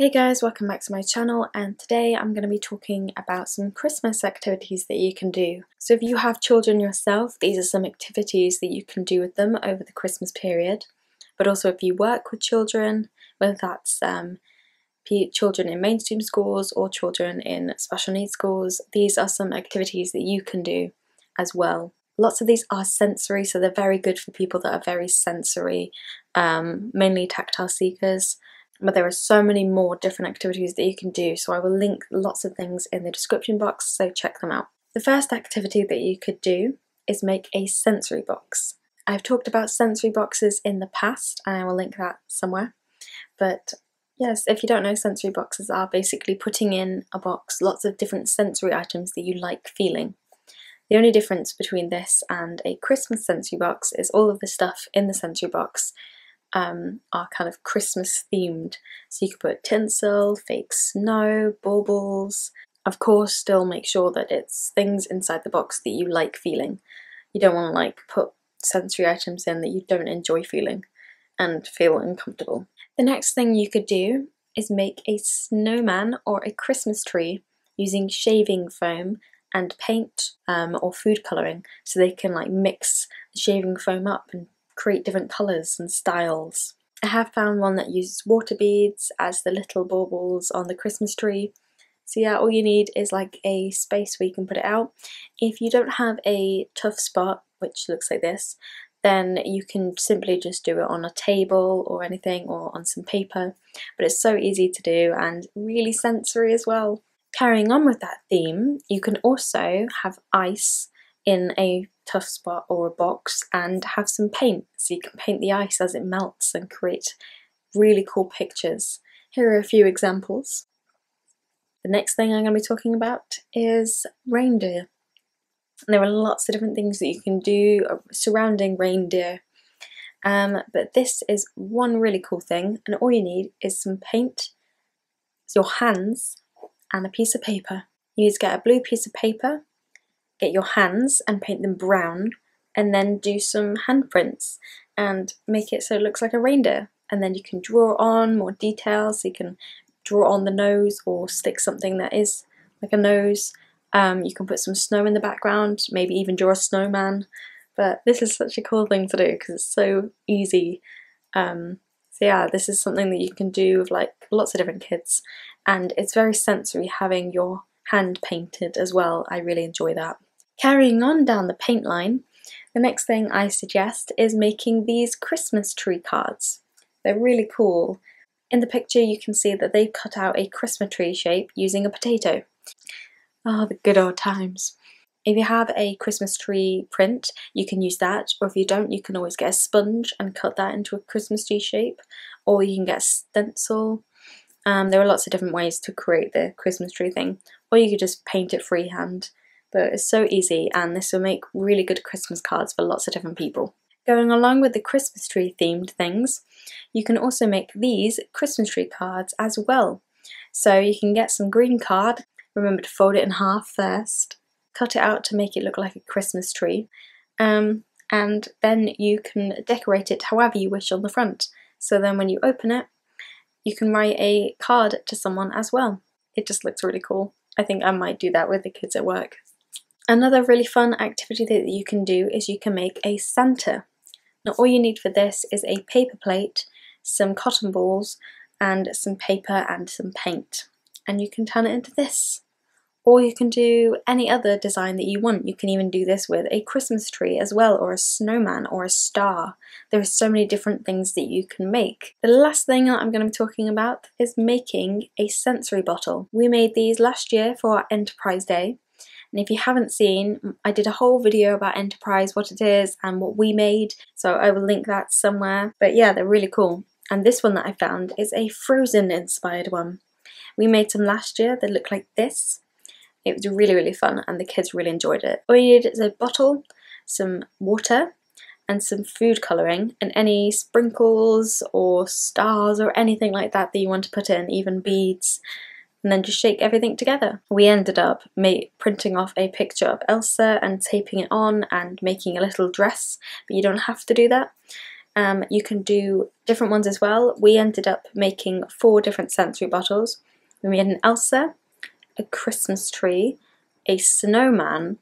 Hey guys, welcome back to my channel and today I'm going to be talking about some Christmas activities that you can do. So if you have children yourself, these are some activities that you can do with them over the Christmas period. But also if you work with children, whether that's um, children in mainstream schools or children in special needs schools, these are some activities that you can do as well. Lots of these are sensory, so they're very good for people that are very sensory, um, mainly tactile seekers but there are so many more different activities that you can do so I will link lots of things in the description box so check them out. The first activity that you could do is make a sensory box. I've talked about sensory boxes in the past and I will link that somewhere but yes if you don't know sensory boxes are basically putting in a box lots of different sensory items that you like feeling. The only difference between this and a Christmas sensory box is all of the stuff in the sensory box um, are kind of Christmas themed. So you could put tinsel, fake snow, baubles. Of course, still make sure that it's things inside the box that you like feeling. You don't want to like put sensory items in that you don't enjoy feeling and feel uncomfortable. The next thing you could do is make a snowman or a Christmas tree using shaving foam and paint um, or food colouring so they can like mix the shaving foam up and create different colours and styles. I have found one that uses water beads as the little baubles on the Christmas tree. So yeah, all you need is like a space where you can put it out. If you don't have a tuff spot, which looks like this, then you can simply just do it on a table or anything or on some paper. But it's so easy to do and really sensory as well. Carrying on with that theme, you can also have ice in a tuff spot or a box and have some paint so you can paint the ice as it melts and create really cool pictures. Here are a few examples. The next thing I'm going to be talking about is reindeer. There are lots of different things that you can do surrounding reindeer um, but this is one really cool thing and all you need is some paint, your hands and a piece of paper. You need to get a blue piece of paper get your hands and paint them brown and then do some handprints and make it so it looks like a reindeer. And then you can draw on more details. So you can draw on the nose or stick something that is like a nose. Um, you can put some snow in the background maybe even draw a snowman. But this is such a cool thing to do because it's so easy. Um, so yeah this is something that you can do with like lots of different kids. And it's very sensory having your hand painted as well. I really enjoy that Carrying on down the paint line, the next thing I suggest is making these Christmas tree cards. They're really cool. In the picture you can see that they've cut out a Christmas tree shape using a potato. Ah, oh, the good old times. If you have a Christmas tree print, you can use that, or if you don't, you can always get a sponge and cut that into a Christmas tree shape, or you can get a stencil. Um, there are lots of different ways to create the Christmas tree thing, or you could just paint it freehand but it's so easy and this will make really good Christmas cards for lots of different people. Going along with the Christmas tree themed things, you can also make these Christmas tree cards as well. So you can get some green card, remember to fold it in half first, cut it out to make it look like a Christmas tree, um, and then you can decorate it however you wish on the front. So then when you open it, you can write a card to someone as well. It just looks really cool. I think I might do that with the kids at work. Another really fun activity that you can do is you can make a Santa. Now all you need for this is a paper plate, some cotton balls and some paper and some paint and you can turn it into this. Or you can do any other design that you want. You can even do this with a Christmas tree as well, or a snowman, or a star. There are so many different things that you can make. The last thing that I'm going to be talking about is making a sensory bottle. We made these last year for our Enterprise Day, and if you haven't seen, I did a whole video about Enterprise, what it is and what we made. So I will link that somewhere. But yeah, they're really cool. And this one that I found is a Frozen inspired one. We made some last year that looked like this. It was really, really fun and the kids really enjoyed it. All you need is a bottle, some water, and some food colouring and any sprinkles or stars or anything like that that you want to put in, even beads and then just shake everything together. We ended up printing off a picture of Elsa and taping it on and making a little dress, but you don't have to do that. Um, you can do different ones as well. We ended up making four different sensory bottles. We made an Elsa, a Christmas tree, a snowman,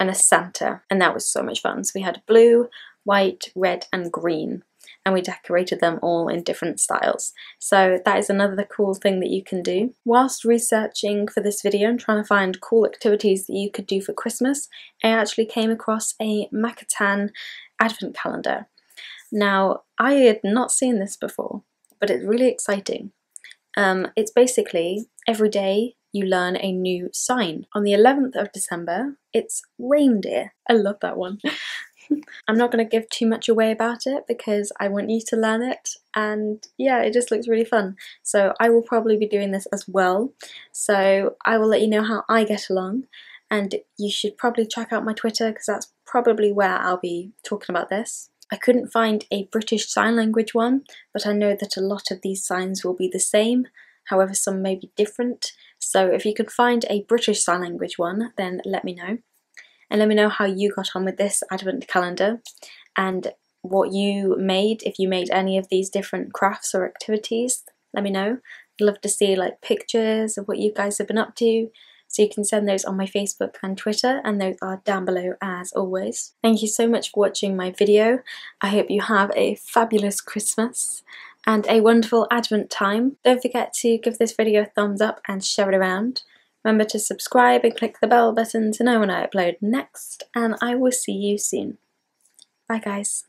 and a Santa, and that was so much fun. So we had blue, white, red, and green and we decorated them all in different styles. So that is another cool thing that you can do. Whilst researching for this video and trying to find cool activities that you could do for Christmas, I actually came across a Makaton advent calendar. Now, I had not seen this before, but it's really exciting. Um, it's basically every day you learn a new sign. On the 11th of December, it's reindeer. I love that one. I'm not going to give too much away about it because I want you to learn it. And yeah it just looks really fun. So I will probably be doing this as well. So I will let you know how I get along. And you should probably check out my Twitter because that's probably where I'll be talking about this. I couldn't find a British Sign Language one but I know that a lot of these signs will be the same however some may be different. So if you can find a British Sign Language one then let me know and let me know how you got on with this advent calendar and what you made, if you made any of these different crafts or activities, let me know. I'd love to see like pictures of what you guys have been up to, so you can send those on my Facebook and Twitter and those are down below as always. Thank you so much for watching my video. I hope you have a fabulous Christmas and a wonderful Advent time. Don't forget to give this video a thumbs up and share it around. Remember to subscribe and click the bell button to know when I upload next, and I will see you soon. Bye guys.